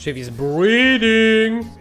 Shiv is breeding!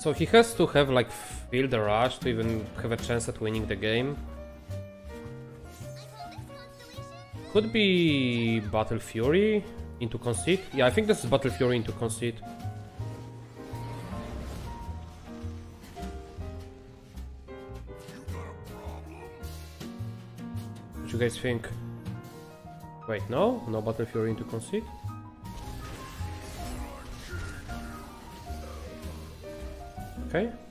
So he has to have like feel the rush to even have a chance at winning the game. Could be Battle Fury into Conceit. Yeah, I think this is Battle Fury into Conceit. What you guys think? Wait, no? No Battle Fury into Conceit? Okay.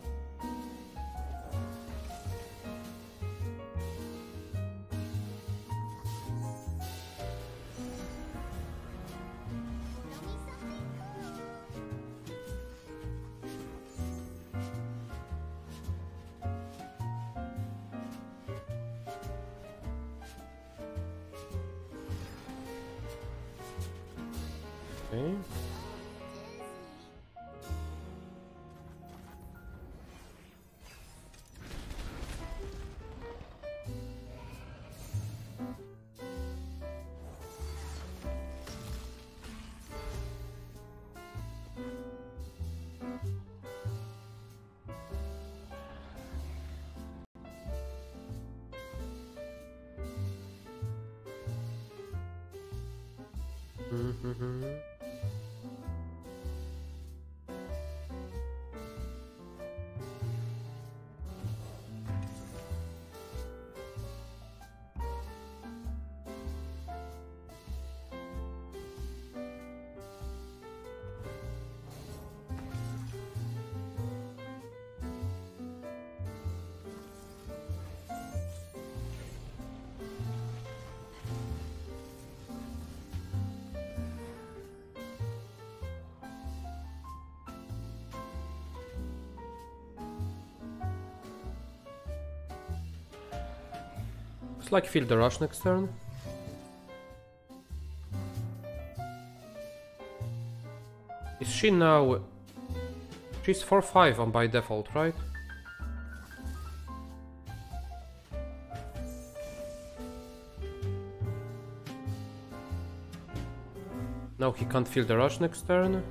Like feel the rush next turn. Is she now... She's 4-5 on by default, right? Now he can't feel the rush next turn.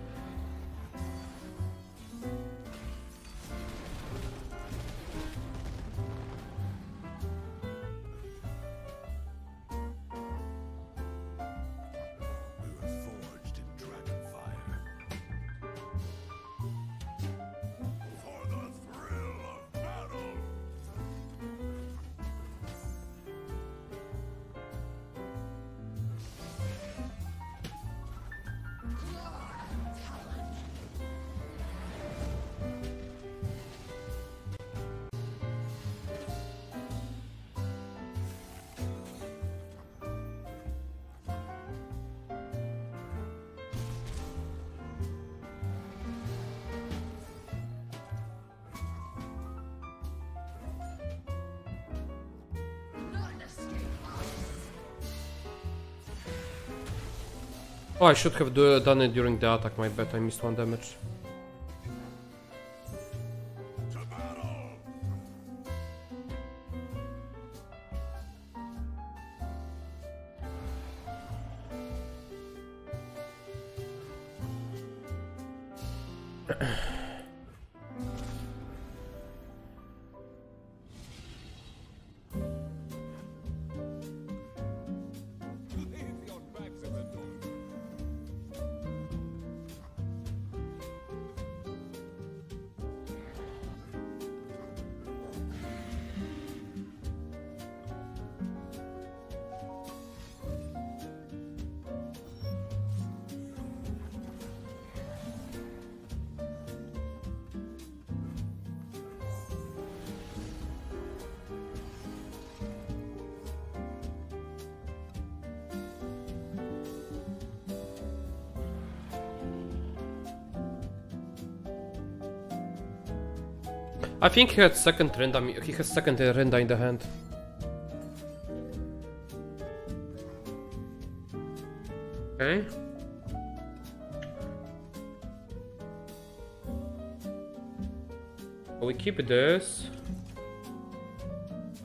Oh, I should have do, done it during the attack, my bad, I missed one damage. I think he had second Renda, he has second Renda in the hand. Okay. We keep this.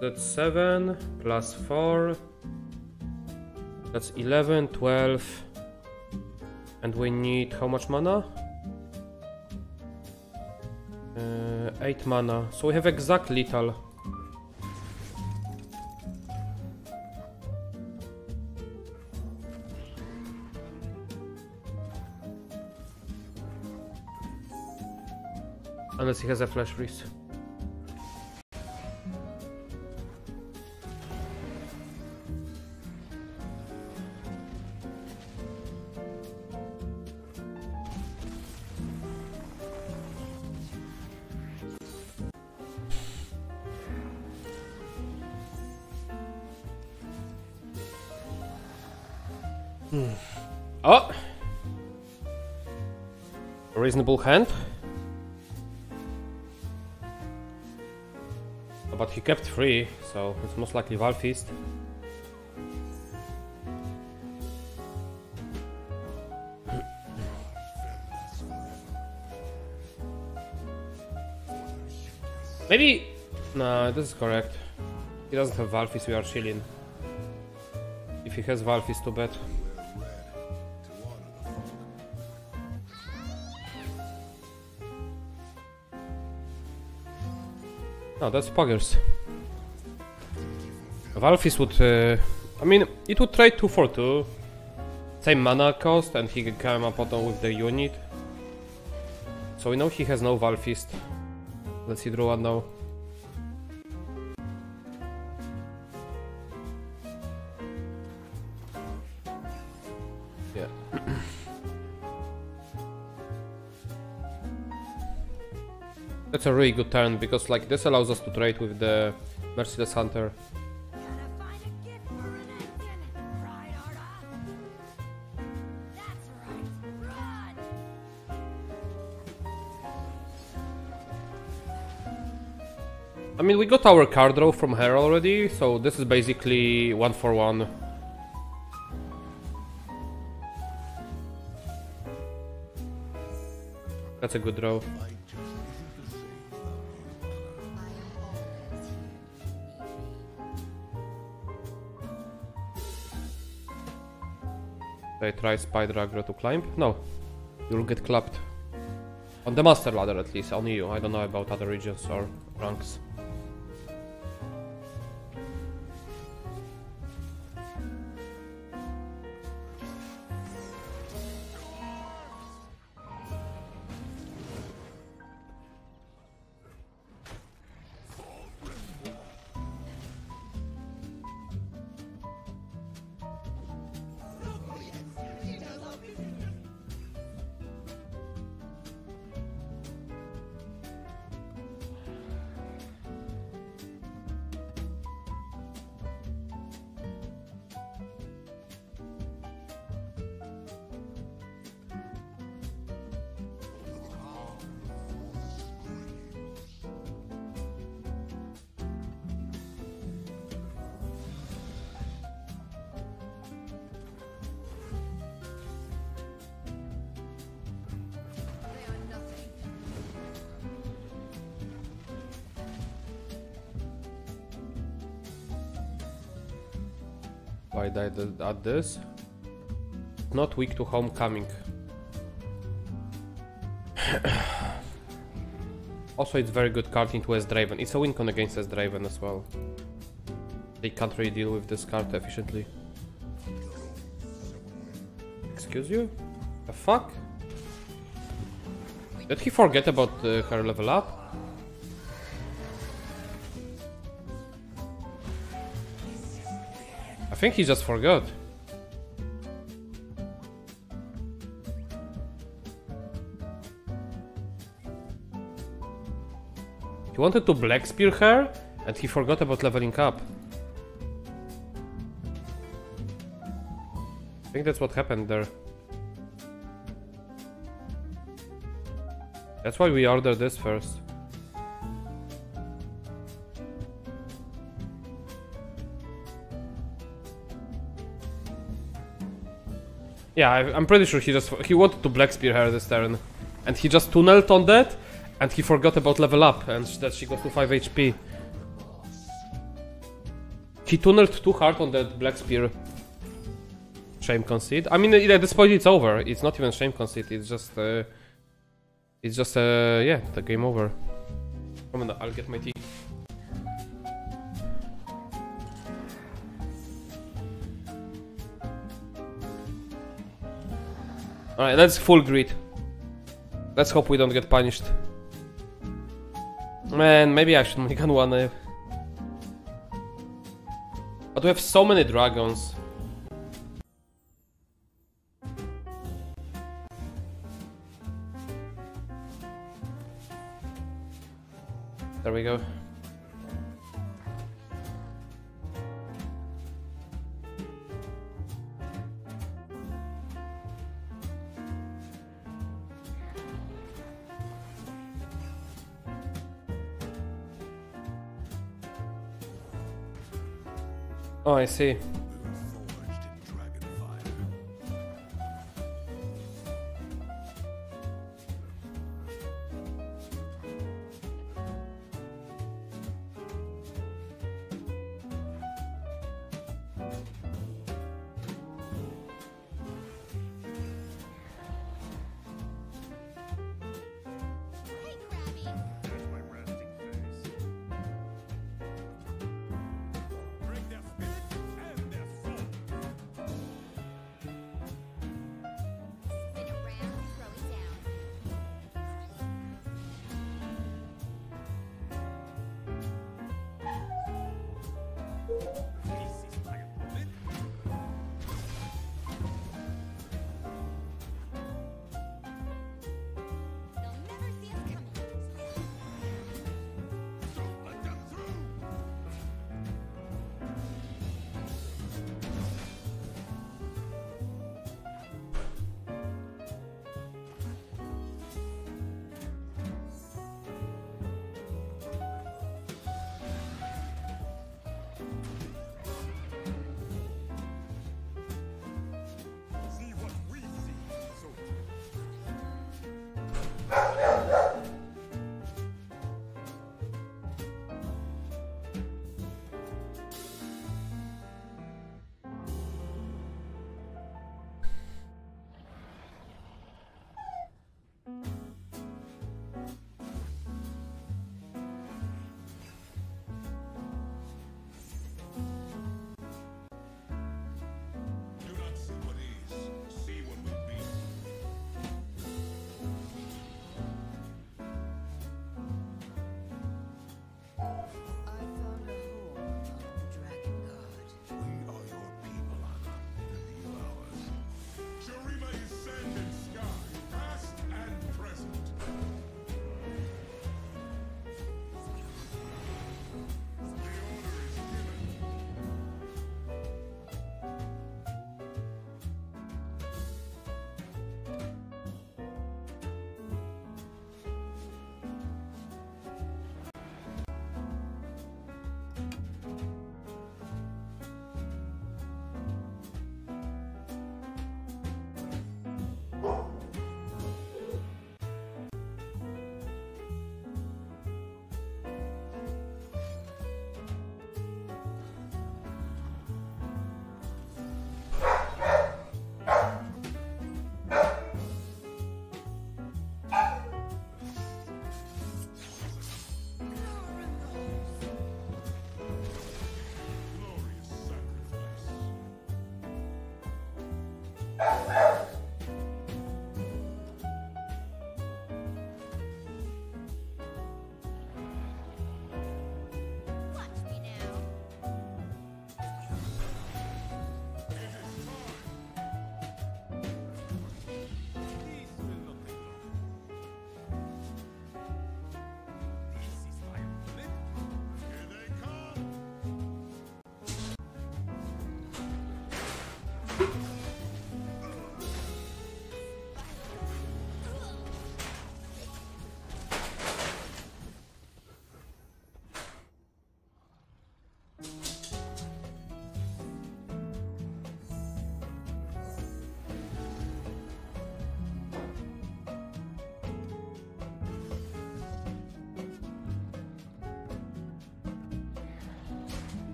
That's 7 plus 4. That's 11, 12. And we need how much mana? 8 mana. So we have exact lethal. Unless he has a flash freeze. Reasonable hand. But he kept three, so it's most likely Vile Feast. Maybe... No, this is correct. He doesn't have Vile Feast, we are chilling. If he has Vile Feast, too bad. No, that's poggers. Vile Feast would... Uh, I mean, it would trade 2 for 2. Same mana cost, and he can come up with the unit. So we know he has no Vile Feast. Let's see, draw one now. That's a really good turn because like this allows us to trade with the Merciless Hunter. I mean we got our card draw from her already, so this is basically one for one. That's a good draw. They try Spider Aggro to climb? No. You'll get clapped. On the Master Ladder at least, on you. I don't know about other regions or ranks. Add this? Not weak to homecoming. also, it's very good card into S Draven. It's a win con against S Draven as well. They can't really deal with this card efficiently. Excuse you? The fuck? Did he forget about uh, her level up? Think he just forgot. He wanted to Black Spear her, and he forgot about leveling up. I think that's what happened there. That's why we ordered this first. Yeah, I, I'm pretty sure he just he wanted to Black Spear her this turn, and he just tunneled on that, and he forgot about level up and that she goes to 5 HP. He tunneled too hard on that Black Spear. Shame concede. I mean, at this point it's over. It's not even shame concede. It's just, uh, it's just, uh, yeah, the game over. Come on, I'll get my tea. Alright, let's full grid. Let's hope we don't get punished. Man, maybe I should make one. Uh... But we have so many dragons. There we go. I see.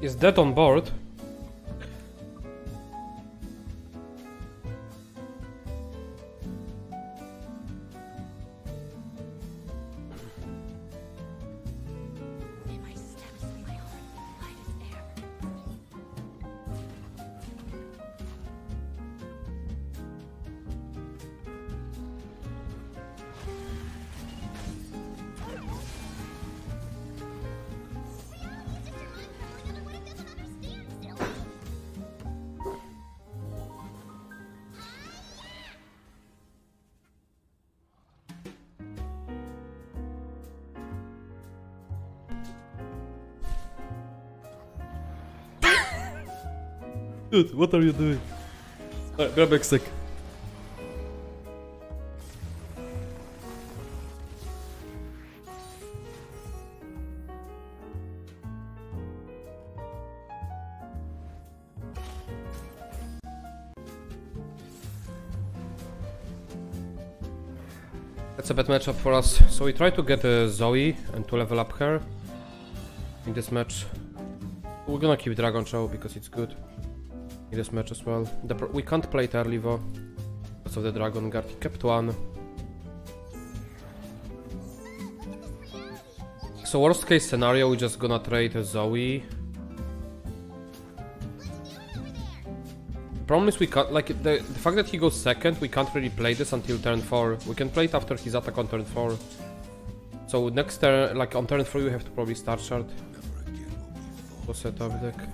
Is that on board? Dude, what are you doing? Grab a stick. That's a bad matchup for us. So we try to get uh, Zoe and to level up her in this match. We're gonna keep Dragon Show because it's good this match as well. We can't play it early though because of the Dragon Guard. He kept one. So worst case scenario, we're just gonna trade Zoe. Problem is we can't like the the fact that he goes second, we can't really play this until turn four. We can play it after his attack on turn four. So next turn, like on turn four, we have to probably start shard. Set up deck.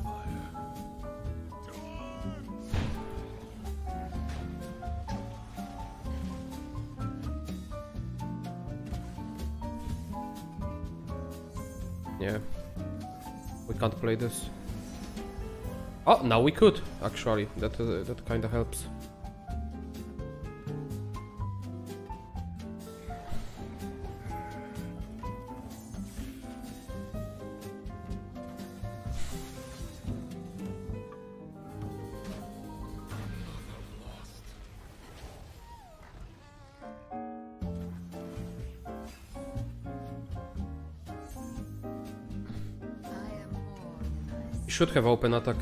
Yeah. We can't play this. Oh, now we could, actually. That uh, that kind of helps. Should have open attacked.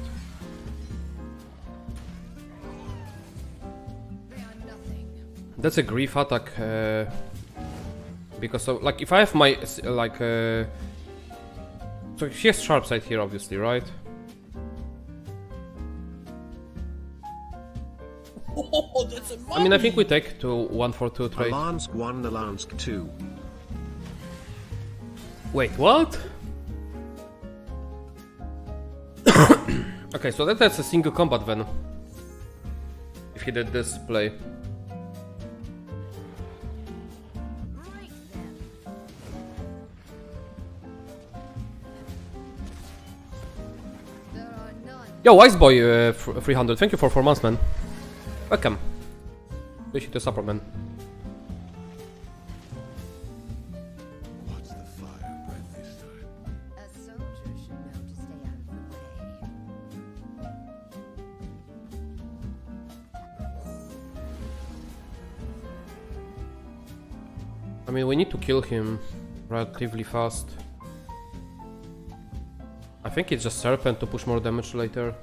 They are nothing. That's a grief attack. Uh, because of, like if I have my like uh, so she has Sharpsight here, obviously, right? Oh, that's a I mean, I think we take to one for two trade. Alansk 1, Alansk 2. Wait, what? Okay, so that, that's a single combat then. If he did this play. Yo, Wise Boy uh, 300, thank you for 4 months, man. Welcome. Wish you to support, to kill him relatively fast. I think it's just Serpent to push more damage later.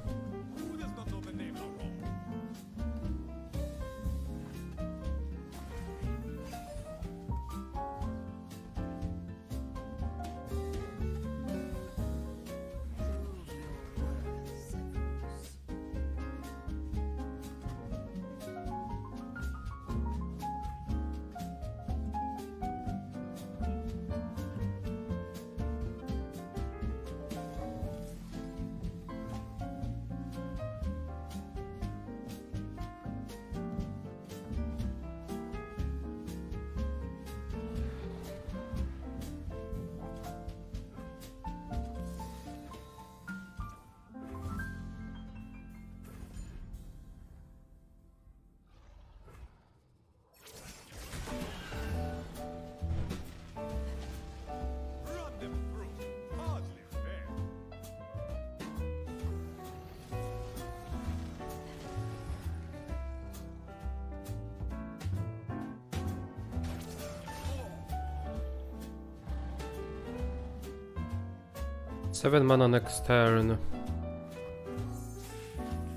Seven mana next turn.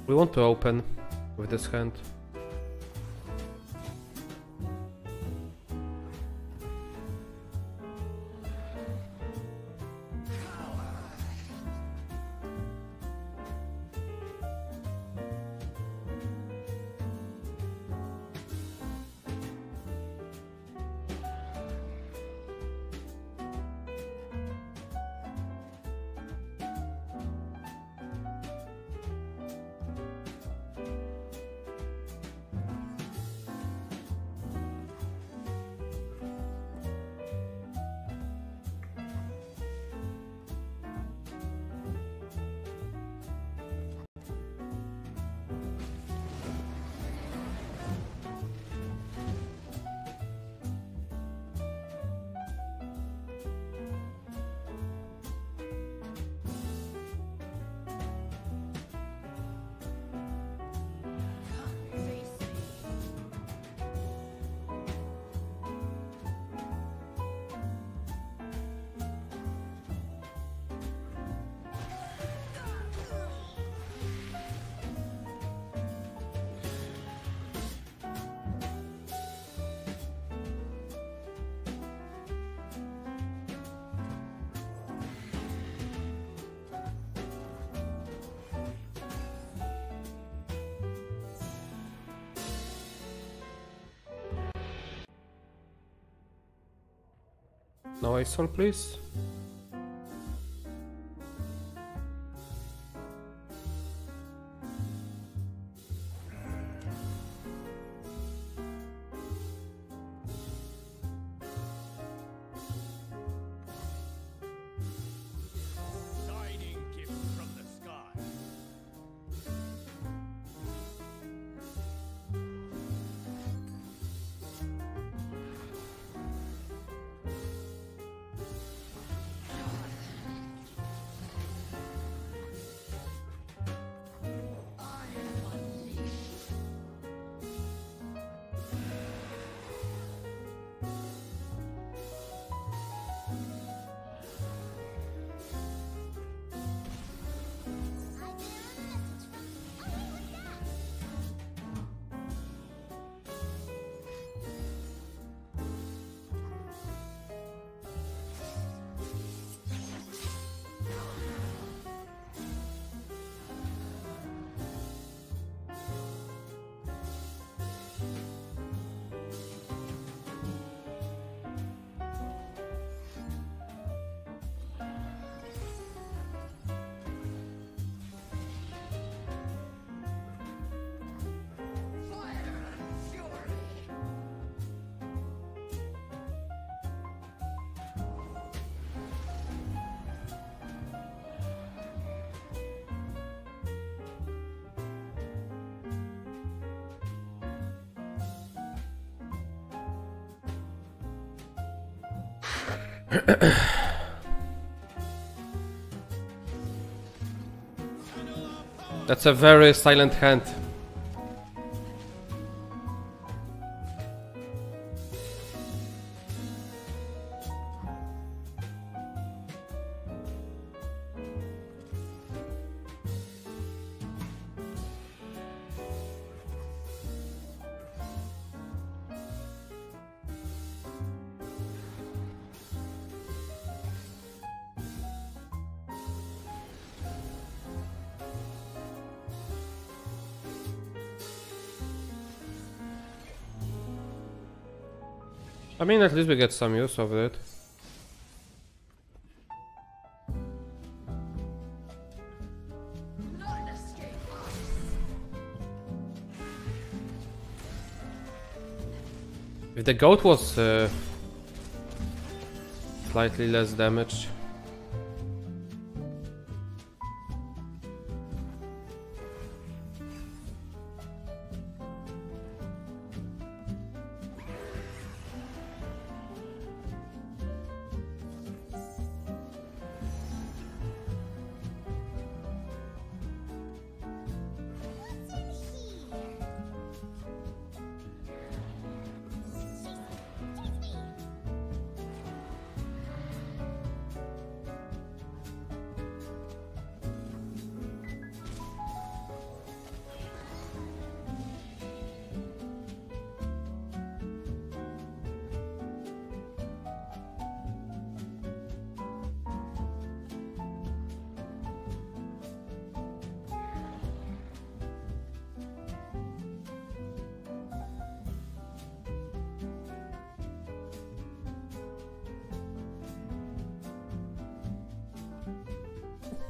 We want to open with this hand. No ice soul, please. That's a very silent hand. I mean, at least we get some use of it. If the goat was uh, slightly less damaged.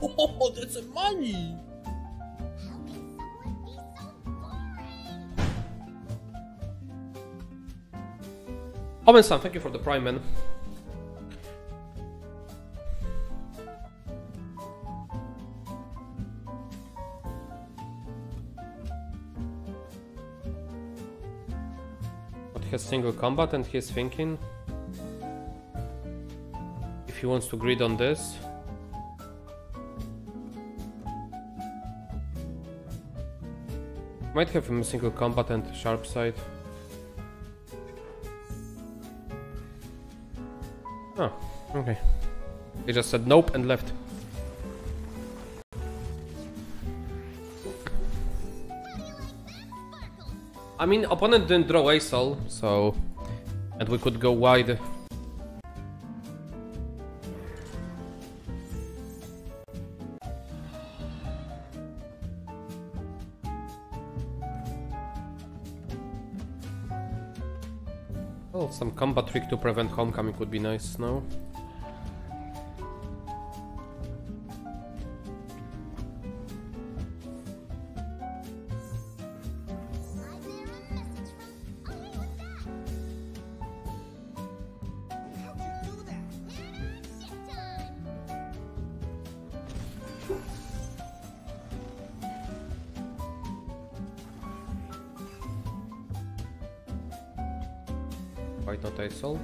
Oh, that's a money. How can someone be so boring? Owen-san, thank you for the prime, man. But he has single combat and he's thinking if he wants to grid on this. Might have a single combat and Sharpsight. Oh, okay. He just said nope and left. I mean, opponent didn't draw a soul, so... And we could go wide. Some combat trick to prevent homecoming would be nice now. Aj toto je sol?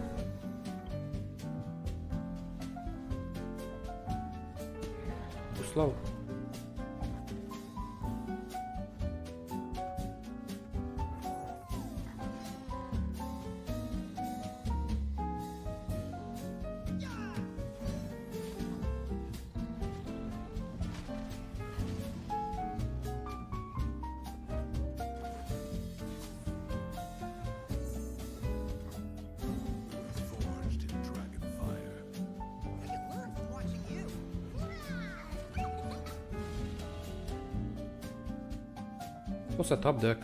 What's a top deck?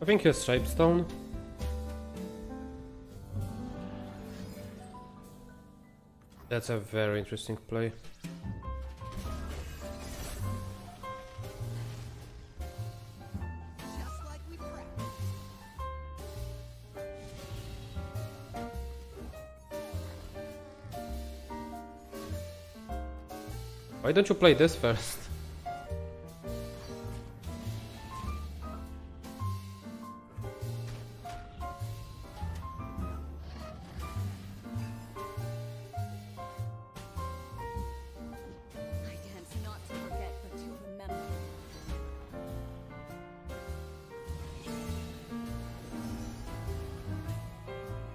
I think he's Shaped Stone. That's a very interesting play. Why don't you play this first?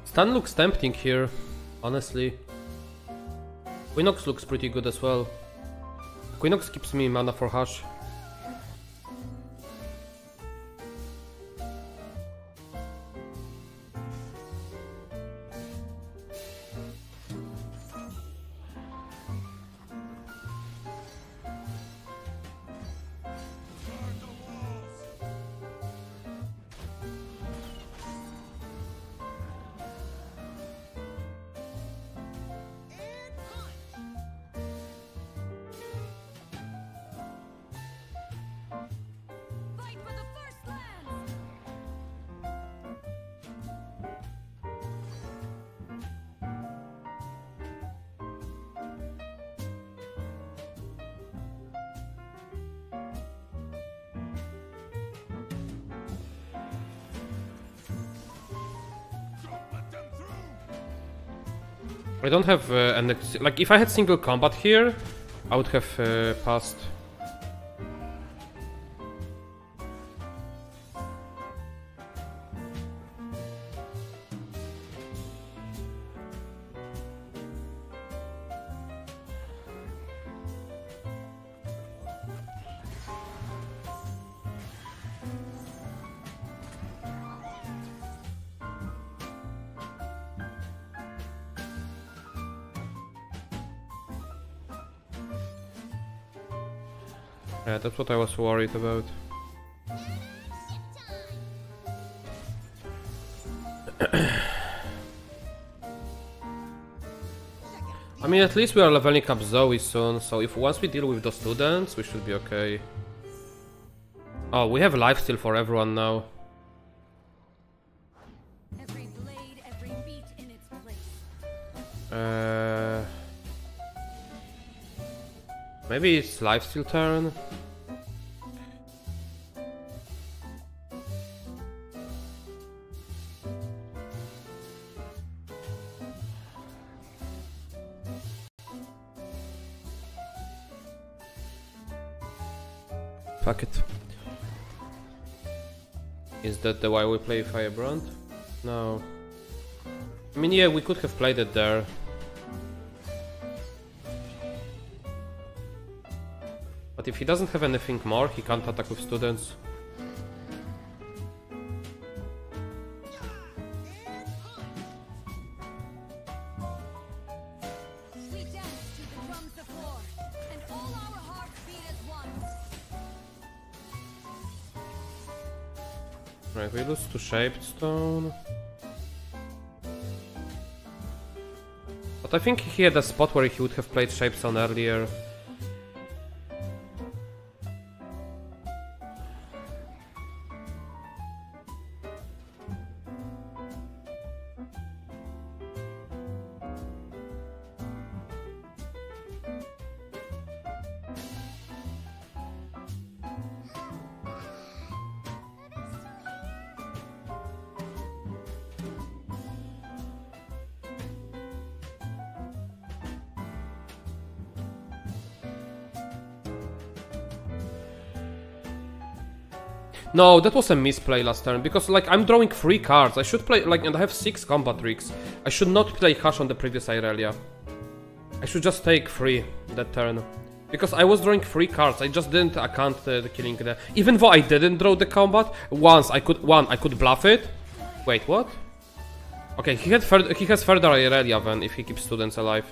Stan looks tempting here, honestly. Equinox looks pretty good as well. Equinox keeps me mana for Hush. I don't have uh, an like if I had single combat here, I would have uh, passed. That's what I was worried about. I mean, at least we are leveling up Zoe soon, so if once we deal with the students, we should be okay. Oh, we have lifesteal for everyone now. Every blade, every beat in its place. Uh, maybe it's lifesteal turn. Fuck it. Is that the why we play Firebrand? No. I mean, yeah, we could have played it there. But if he doesn't have anything more, he can't attack with students. Shaped Stone. But I think he had a spot where he would have played Shaped Stone earlier. No, that was a misplay last turn because like I'm drawing three cards. I should play like and I have six combat tricks. I should not play Hush on the previous Irelia. I should just take three that turn. Because I was drawing three cards, I just didn't account uh, the killing the even though I didn't draw the combat, once I could one I could bluff it. Wait, what? Okay, he had he has further Irelia then if he keeps students alive.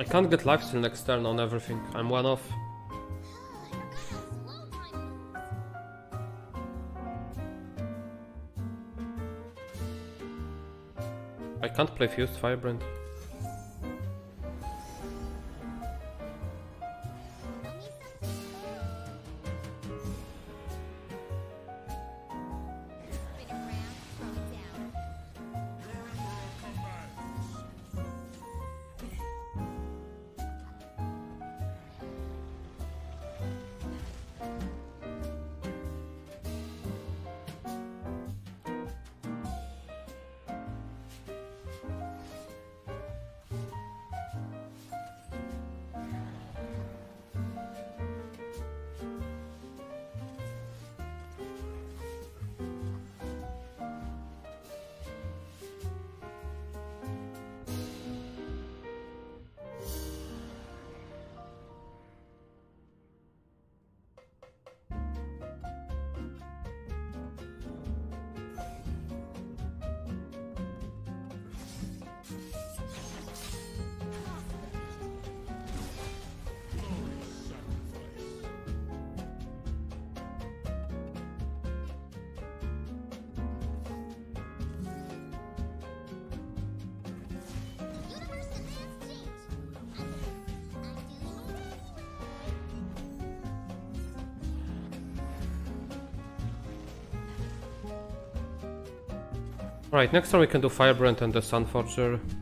I can't get lifesteal next turn on everything. I'm one off. I can't play Fused Firebrand. Right, next time we can do Firebrand and the Sunforger. There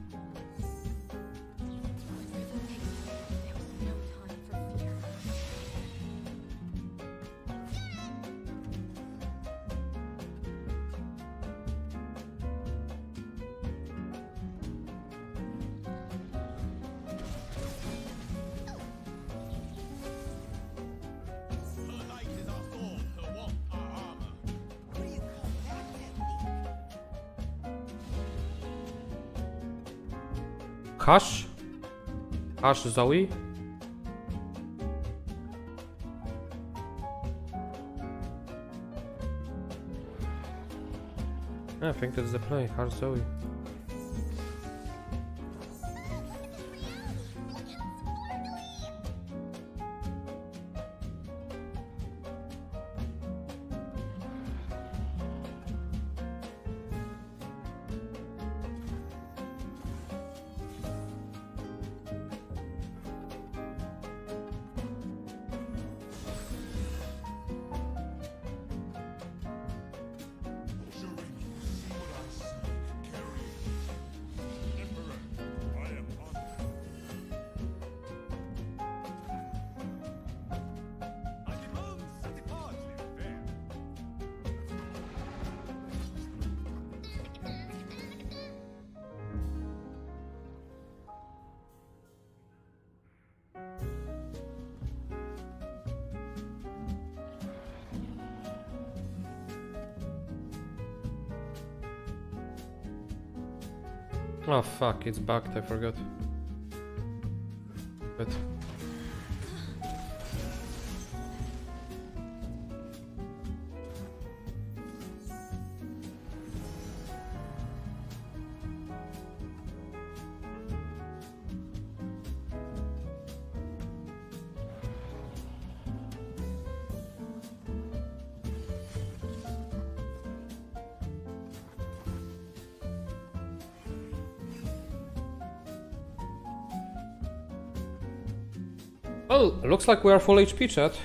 Hush? Hush, Zoe? I think that's the play. Hush, Zoe. Fuck, it's bugged, I forgot. But looks like we are full HP chat.